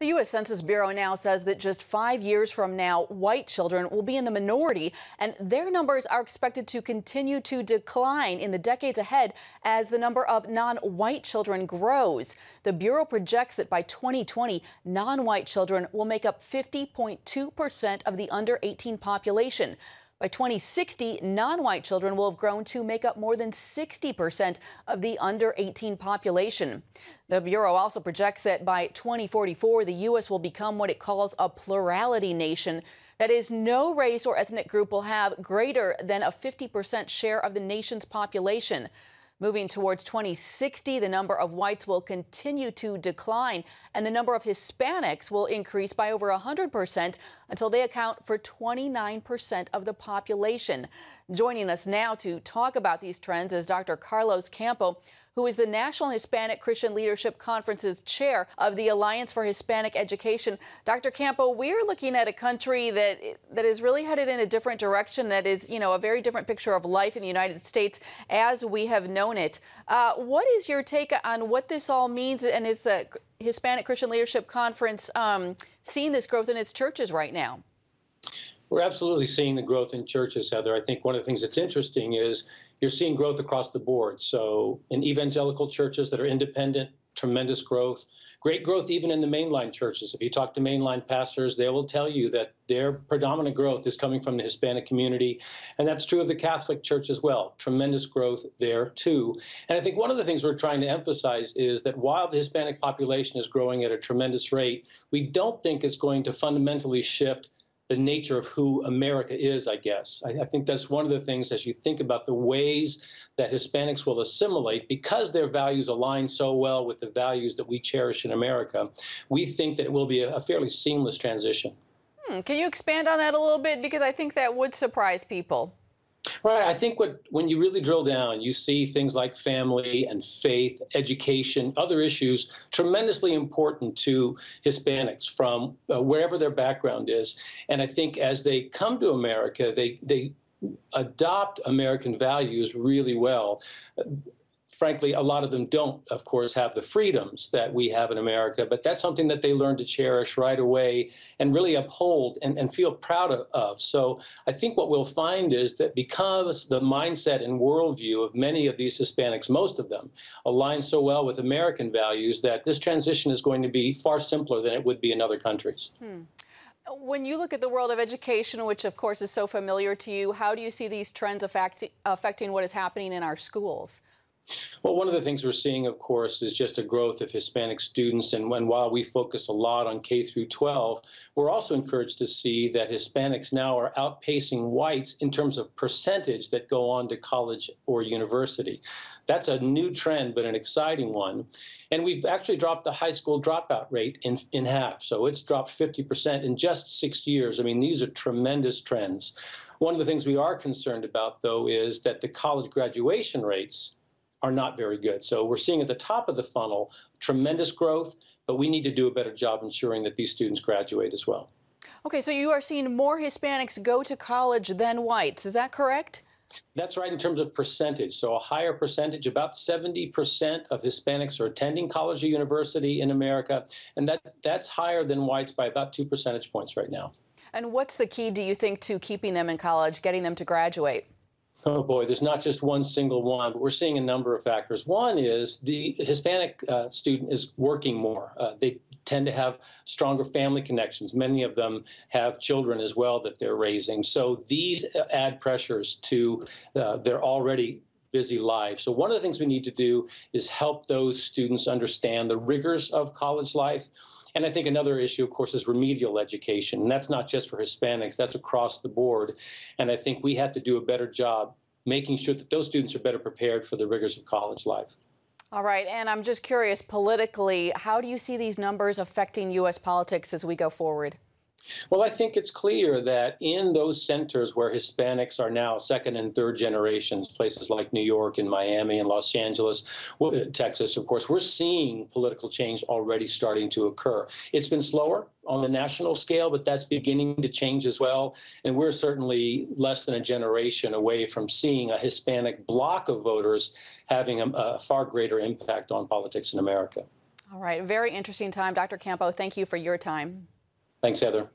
The U.S. Census Bureau now says that just five years from now, white children will be in the minority, and their numbers are expected to continue to decline in the decades ahead as the number of non white children grows. The Bureau projects that by 2020, non white children will make up 50.2% of the under 18 population. By 2060, non-white children will have grown to make up more than 60% of the under 18 population. The Bureau also projects that by 2044, the U.S. will become what it calls a plurality nation. That is, no race or ethnic group will have greater than a 50% share of the nation's population. Moving towards 2060, the number of whites will continue to decline, and the number of Hispanics will increase by over 100% until they account for 29% of the population. Joining us now to talk about these trends is Dr. Carlos Campo, who is the National Hispanic Christian Leadership Conference's chair of the Alliance for Hispanic Education. Dr. Campo, we're looking at a country that that is really headed in a different direction. That is, you know, a very different picture of life in the United States as we have known it. Uh, what is your take on what this all means, and is the Hispanic Christian Leadership Conference um, seeing this growth in its churches right now? We're absolutely seeing the growth in churches, Heather. I think one of the things that's interesting is you're seeing growth across the board. So in evangelical churches that are independent, tremendous growth. Great growth even in the mainline churches. If you talk to mainline pastors, they will tell you that their predominant growth is coming from the Hispanic community. And that's true of the Catholic Church as well. Tremendous growth there too. And I think one of the things we're trying to emphasize is that while the Hispanic population is growing at a tremendous rate, we don't think it's going to fundamentally shift the nature of who America is, I guess. I, I, think that's one of the things as you think about the ways that Hispanics will assimilate because their values align so well with the values that we cherish in America. We think that it will be a, a fairly seamless transition. Hmm. Can you expand on that a little bit? Because I think that would surprise people. Right. I think what when you really drill down, you see things like family and faith, education, other issues tremendously important to Hispanics from uh, wherever their background is. And I think as they come to America, they they adopt American values really well frankly, a lot of them don't, of course, have the freedoms that we have in America, but that's something that they learn to cherish right away and really uphold and, and feel proud of. So I think what we'll find is that because the mindset and worldview of many of these Hispanics, most of them, align so well with American values that this transition is going to be far simpler than it would be in other countries. Hmm. When you look at the world of education, which of course is so familiar to you, how do you see these trends affect, affecting what is happening in our schools? Well, one of the things we're seeing, of course, is just a growth of Hispanic students. And when, while we focus a lot on K through 12, we're also encouraged to see that Hispanics now are outpacing whites in terms of percentage that go on to college or university. That's a new trend, but an exciting one. And we've actually dropped the high school dropout rate in, in half. So it's dropped 50% in just six years. I mean, these are tremendous trends. One of the things we are concerned about, though, is that the college graduation rates are not very good. So we're seeing at the top of the funnel tremendous growth, but we need to do a better job ensuring that these students graduate as well. Okay, so you are seeing more Hispanics go to college than whites. Is that correct? That's right in terms of percentage. So a higher percentage, about 70% of Hispanics are attending college or university in America, and that, that's higher than whites by about two percentage points right now. And what's the key, do you think, to keeping them in college, getting them to graduate? Oh boy, there's not just one single one, but we're seeing a number of factors. One is the Hispanic uh, student is working more. Uh, they tend to have stronger family connections. Many of them have children as well that they're raising. So these add pressures to uh, their already busy lives. So one of the things we need to do is help those students understand the rigors of college life and I think another issue, of course, is remedial education. And that's not just for Hispanics, that's across the board. And I think we have to do a better job making sure that those students are better prepared for the rigors of college life. All right, and I'm just curious politically, how do you see these numbers affecting U.S. politics as we go forward? Well, I think it's clear that in those centers where Hispanics are now second and third generations, places like New York and Miami and Los Angeles, Texas, of course, we're seeing political change already starting to occur. It's been slower on the national scale, but that's beginning to change as well. And we're certainly less than a generation away from seeing a Hispanic bloc of voters having a, a far greater impact on politics in America. All right, very interesting time. Dr. Campo, thank you for your time. Thanks, Heather.